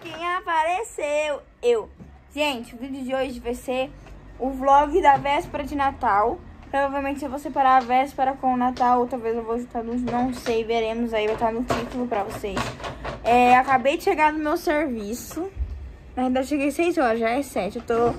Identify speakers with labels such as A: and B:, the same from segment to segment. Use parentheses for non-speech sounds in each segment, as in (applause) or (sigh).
A: Quem apareceu! Eu. Gente, o vídeo de hoje vai ser o vlog da véspera de Natal. Provavelmente eu vou separar a véspera com o Natal, ou talvez eu vou juntar nos... Não sei, veremos aí, vai estar no título pra vocês. É, acabei de chegar no meu serviço. Na verdade, cheguei 6 horas, já é 7. Eu tô,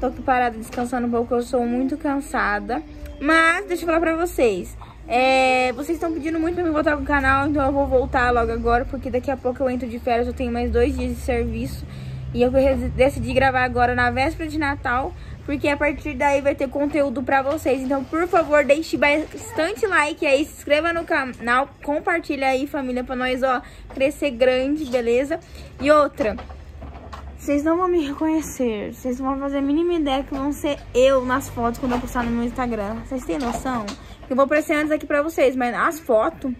A: tô aqui parada descansando um pouco, eu sou muito cansada. Mas, deixa eu falar pra vocês. É, vocês estão pedindo muito pra mim voltar pro canal, então eu vou voltar logo agora, porque daqui a pouco eu entro de férias, eu tenho mais dois dias de serviço. E eu decidi gravar agora na véspera de Natal, porque a partir daí vai ter conteúdo pra vocês. Então, por favor, deixe bastante like aí, se inscreva no canal, compartilha aí, família, pra nós, ó, crescer grande, beleza? E outra, vocês não vão me reconhecer, vocês vão fazer a mínima ideia que vão ser eu nas fotos quando eu postar no meu Instagram. Vocês têm noção? Eu vou aparecer antes aqui pra vocês, mas as fotos,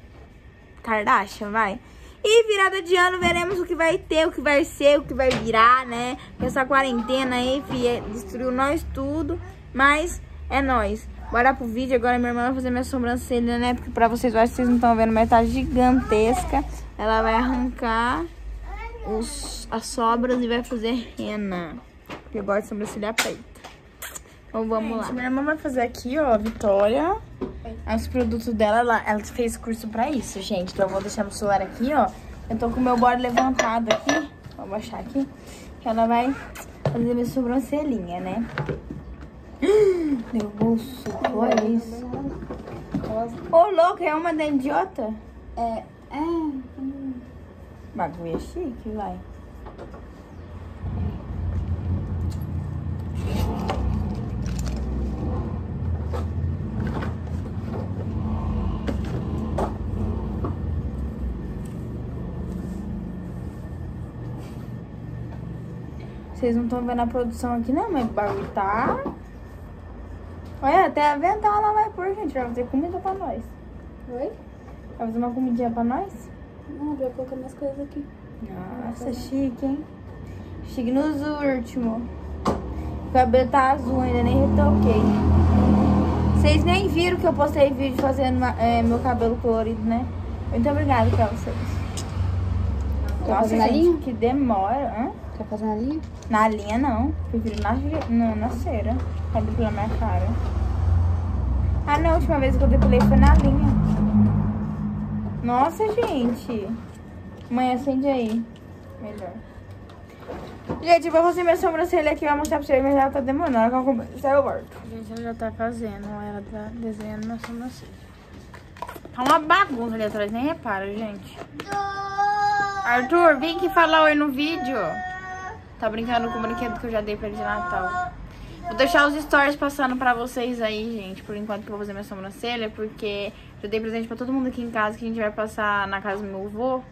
A: Kardashian, vai. E virada de ano, veremos o que vai ter, o que vai ser, o que vai virar, né? Essa quarentena aí, filha, destruiu nós tudo. Mas é nós. Bora pro vídeo. Agora minha irmã vai fazer minha sobrancelha, né? Porque pra vocês, eu acho que vocês não estão vendo, mas tá gigantesca. Ela vai arrancar os, as sobras e vai fazer rena. Porque eu gosto de sobrancelha preta. Então vamos Gente, lá.
B: Minha irmã vai fazer aqui, ó, Vitória. Os produtos dela, ela, ela fez curso pra isso, gente. Então eu vou deixar no celular aqui, ó. Eu tô com o meu bode levantado aqui. Vou baixar aqui. Que ela vai fazer minha sobrancelhinha, né? (gasps) Meu bolso, olha isso.
A: Ô, oh, louco, é uma da idiota?
B: É, é. Bagulho é chique, vai. Vocês não estão vendo a produção aqui não, mas o bagulho tá... Olha, até avental ela vai pôr, gente. Vai fazer comida pra nós.
A: Oi?
B: Vai fazer uma comidinha pra nós?
A: Não, já colocar minhas coisas aqui.
B: Nossa, chique, hein? Chique nos últimos. O cabelo tá azul, ainda nem retoquei. Vocês nem viram que eu postei vídeo fazendo é, meu cabelo colorido, né? Muito obrigada pra vocês.
A: Nossa, gente,
B: que demora. Hã?
A: Quer fazer na linha?
B: Na linha, não. Prefiro na, na, na cera. Pra depilar minha cara. Ah, não. A última vez que eu depilei foi na linha. Nossa, gente. Mãe, acende aí. Melhor. Gente, eu vou fazer minha sobrancelha aqui. Vou mostrar pra vocês, mas ela tá demorando. Ela começa, eu volto. Gente, ela já tá fazendo. Ela tá desenhando minha sobrancelha. Tá uma bagunça ali atrás. Nem repara, gente. Arthur, vem aqui falar oi no vídeo. Tá brincando com o brinquedo que eu já dei pra ele de Natal. Vou deixar os stories passando pra vocês aí, gente, por enquanto que eu vou fazer minha sobrancelha, porque eu dei presente pra todo mundo aqui em casa, que a gente vai passar na casa do meu avô.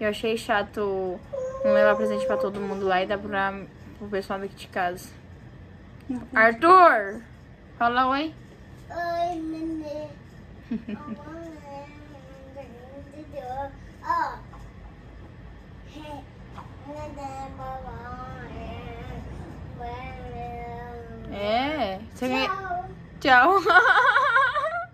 B: Eu achei chato não levar presente pra todo mundo lá e dar pra, pro pessoal daqui de casa. Arthur! Fala oi.
C: Oi, nenê. (laughs)
B: É. Você Tchau. Tchau. (laughs)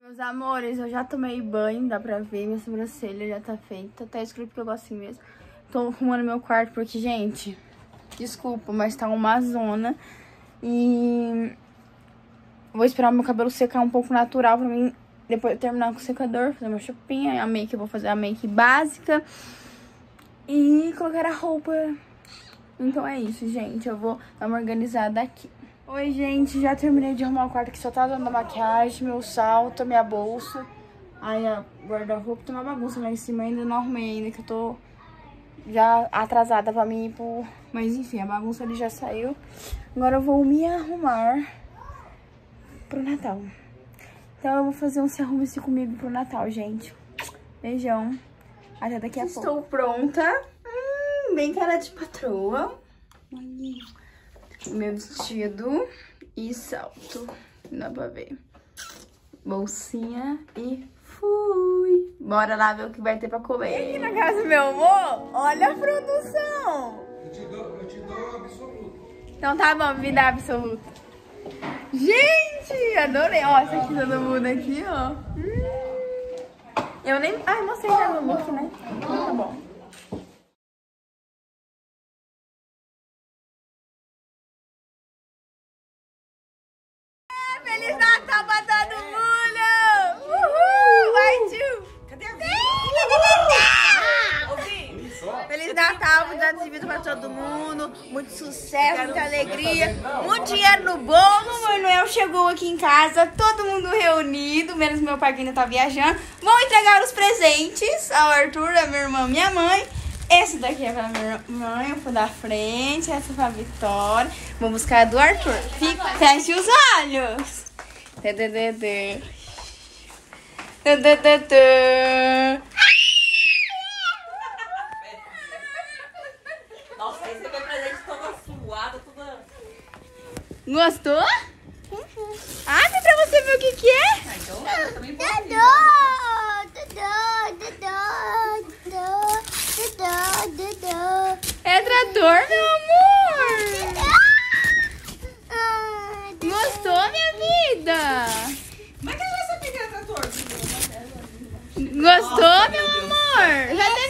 B: Meus amores, eu já tomei banho, dá pra ver, minha sobrancelha já tá feita. Até escuro porque eu gosto assim mesmo. Tô arrumando meu quarto porque, gente, desculpa, mas tá uma zona. E vou esperar o meu cabelo secar um pouco natural pra mim depois terminar com o secador, fazer uma chupinha, a make, eu vou fazer a make básica. E colocar a roupa. Então é isso, gente. Eu vou dar uma organizada aqui. Oi, gente. Já terminei de arrumar o quarto que só tá dando a maquiagem, meu salto, minha bolsa. Aí a guarda-roupa tem uma bagunça lá em cima. Ainda não arrumei ainda, que eu tô já atrasada pra mim pro... Mas enfim, a bagunça ali já saiu. Agora eu vou me arrumar pro Natal. Então eu vou fazer um se arrume-se comigo pro Natal, gente. Beijão. Até daqui a
A: Estou
B: pouco.
A: Estou pronta. Hum, bem cara de patroa.
B: Meu vestido e salto. Dá pra ver. Bolsinha e fui. Bora lá ver o que vai ter pra comer.
A: E aqui na casa do meu amor, olha a produção.
C: Eu te dou, eu te dou absoluto.
B: Então tá bom, me dá absoluto.
C: Gente, adorei. Ó, essa aqui todo mundo aqui, ó. Hum. Eu nem... Ai, mostrei já no look, né? Tá bom. Muito sucesso, muita alegria, muito dinheiro no bolso.
B: Papai Noel chegou aqui em casa, todo mundo reunido, menos meu pai que ainda tá viajando. Vão entregar os presentes ao Arthur, a minha irmã, minha mãe. Esse daqui é pra minha mãe, eu fui da frente, essa é pra Vitória. Vou buscar a do Arthur. Fica, feche os olhos.
D: Nossa, vê presente toda suada, toda.
B: Gostou? Abre pra você ver o que que é.
D: Ah, então eu também vou abrir.
B: É trator, meu amor. Gostou, minha vida?
D: Mas cadê essa pequena trator?
B: Gostou,
D: Nossa,
B: meu
D: meu Deus.
B: amor? Cadê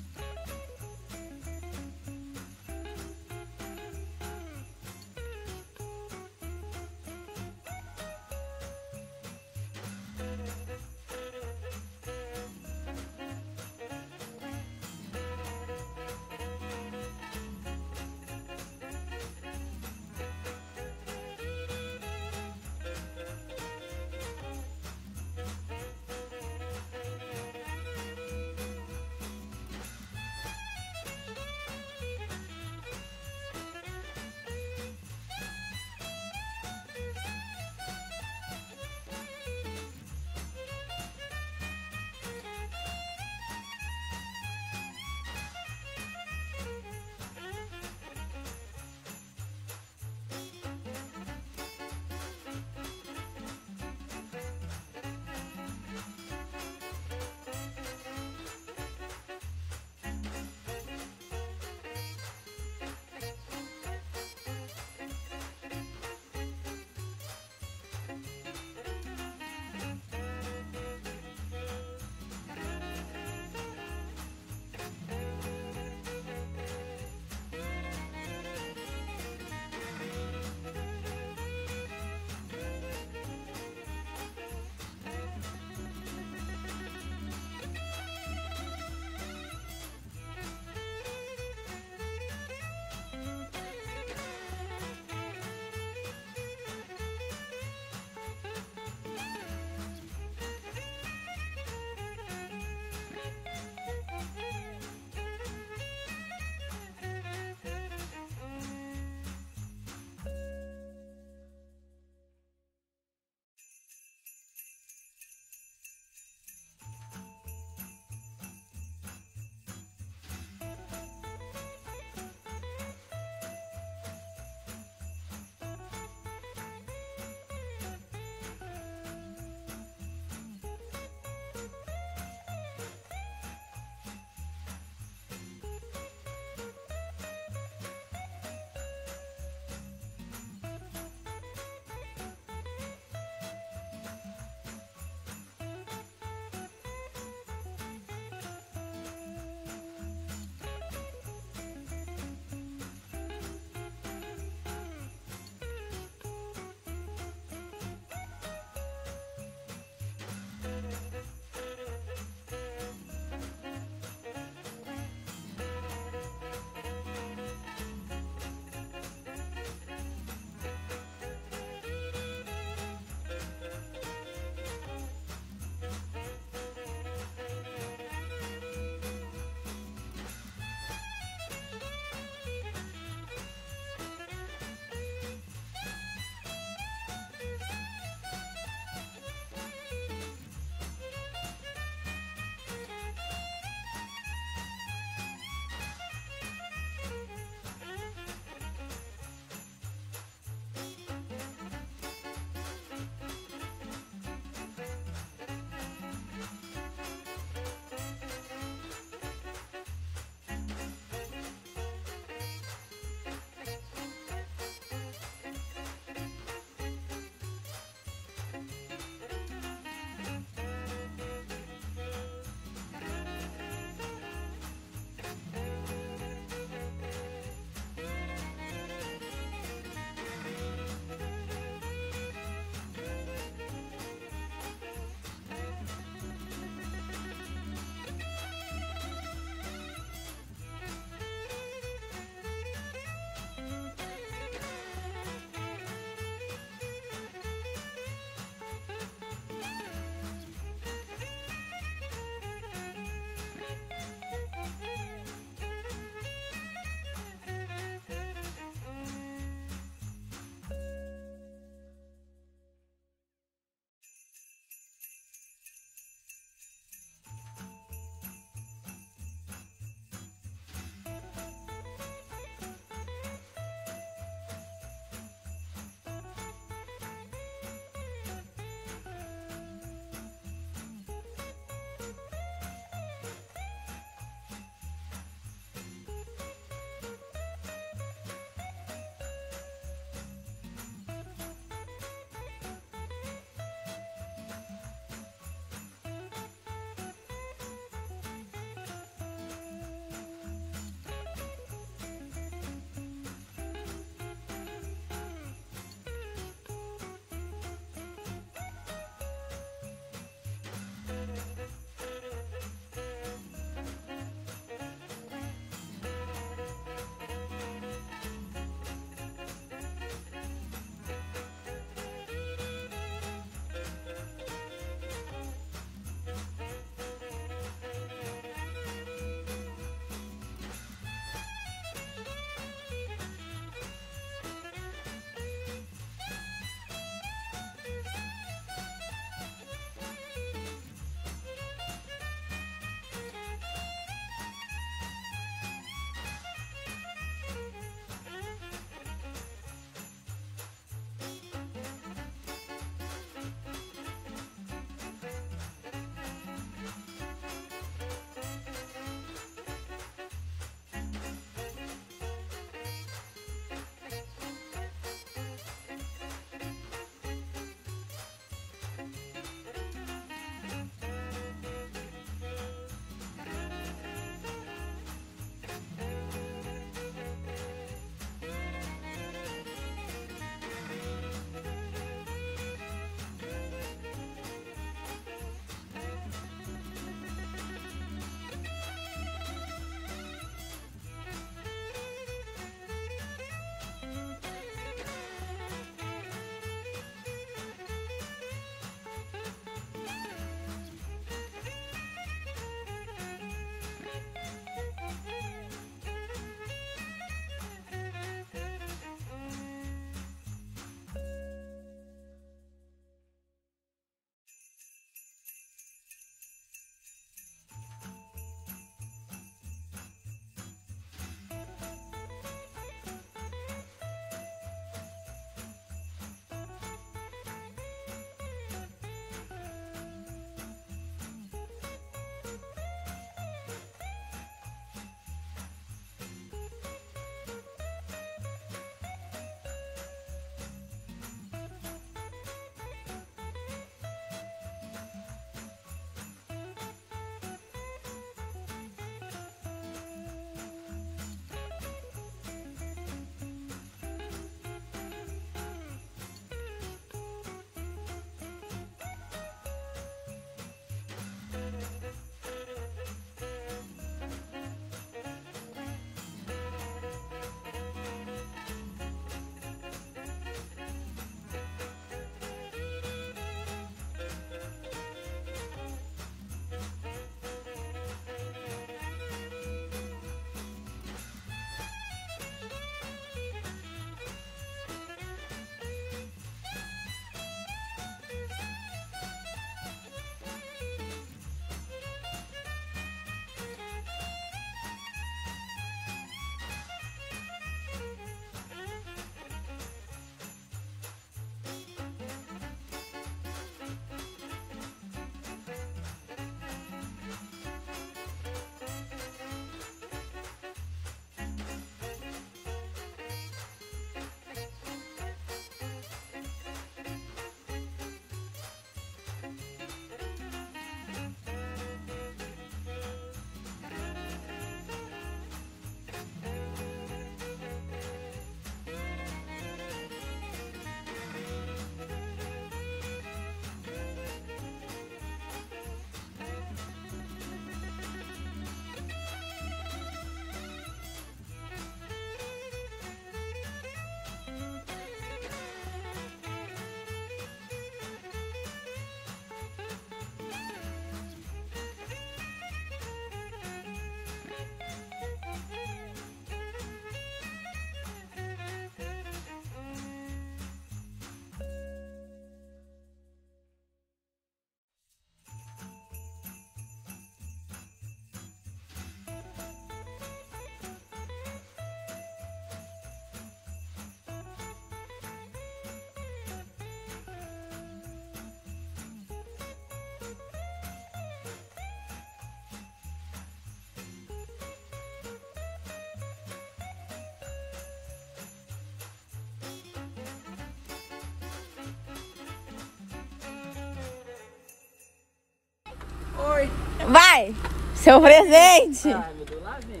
A: Vai! Seu presente!
E: Ai, meu Deus, lá vem.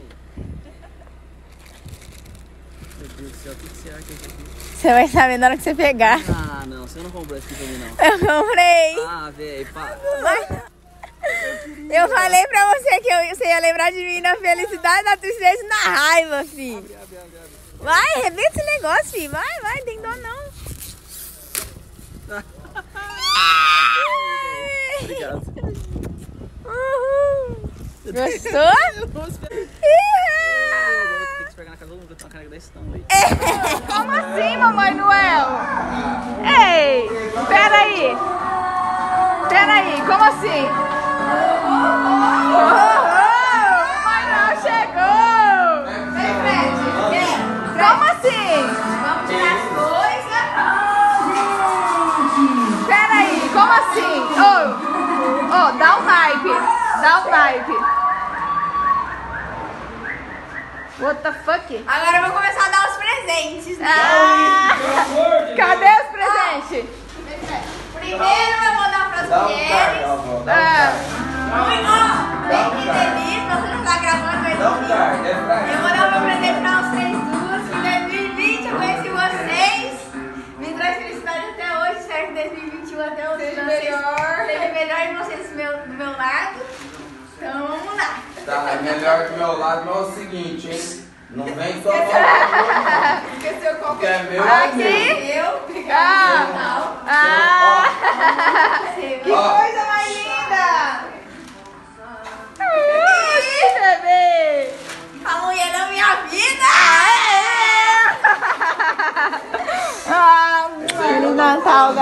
E: Meu Deus do céu, o que que será que é isso aqui?
A: Você vai saber na hora que você pegar.
E: Ah, não, você não comprou isso aqui pra mim, não.
A: Eu comprei.
E: Ah, velho, para.
A: Vai. Eu falei pra você que eu- você ia lembrar de mim na felicidade, na tristeza e na raiva, fi.
E: Abre, abre, abre.
A: Vai, arrebenta esse negócio, fi. Vai, vai, tem dó não. (laughs)
E: Obrigado.
A: Gostou?
E: Que pegar na casa uma aí.
B: Como assim, Mamãe Noel? Ei, peraí. Peraí, como assim? Oh, Mamãe Noel chegou! Vem. Como assim? Vamos tirar as coisas. Peraí, como assim? Ô, ô, dá um naipe. Dá um naipe. What the fuck?
A: Agora eu vou começar a dar os presentes, né?
B: Ah, cadê os presentes?
A: Primeiro eu vou dar para as mulheres. Tá,
F: é melhor do meu lado, mas é o seguinte, hein? Não vem só falar
B: esqueceu qual
F: que é meu, é meu.
B: Aqui?
A: Eu,
B: Ah, ah,
A: que
F: Ó,
B: coisa mais linda! Ui, bebê!
A: a mulher da minha vida.
B: Ah,
A: Feliz Natal,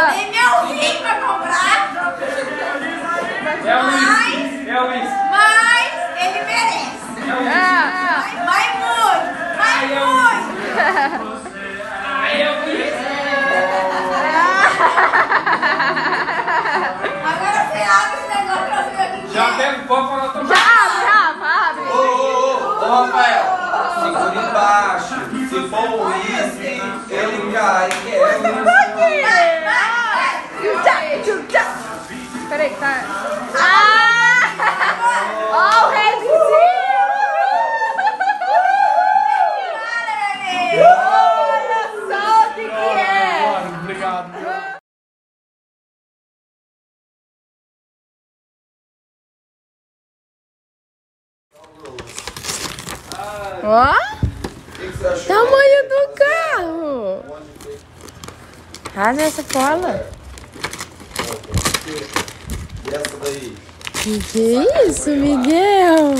B: Ah.
A: dei meu rim pra comprar,
G: É o Luiz.
A: mas,
G: É o Luiz.
A: mas ele merece.
G: É o Luiz.
B: ah,
A: Vai, vai muito, vai muito.
G: Aí é o Luiz.
A: Agora você abre esse negócio pra você ver o que que
G: Já
A: é.
G: pega o copo pra tomar.
B: abre, Rafa, abre!
F: Ô, ô, ô, ô, Rafael, segura embaixo. Se for o uísque, ele cai, que é o
B: Peraí, tá. Ah! Ó, o rezinho!
A: vai.
B: Olha só o que, que é!
G: Obrigado.
B: Ó, tamanho do carro! Rasga essa cola.
F: E essa daí?
B: Que isso, Miguel?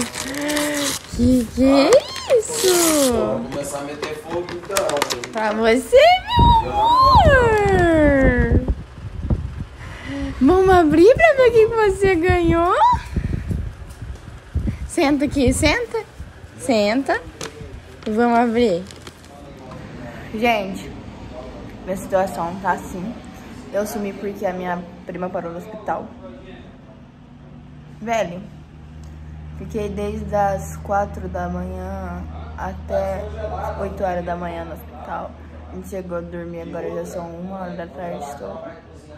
B: Que que é isso?
F: Vamos começar a meter fogo então.
B: Pra você, meu amor! Vamos abrir pra ver o que você ganhou? Senta aqui, senta. Senta. E vamos abrir.
A: Gente, minha situação tá assim. Eu sumi porque a minha prima parou no hospital. Velho, fiquei desde as 4 da manhã até 8 horas da manhã no hospital. A gente chegou a dormir, agora já são uma hora da tarde. Estou,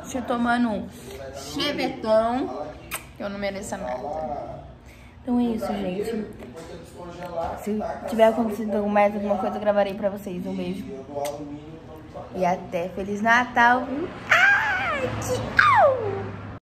A: estou tomando um chebetão. que Eu não mereço nada. Então é isso, gente. Se tiver acontecido mais alguma coisa, eu gravarei pra vocês. Um beijo. E até Feliz Natal. Ai, tchau!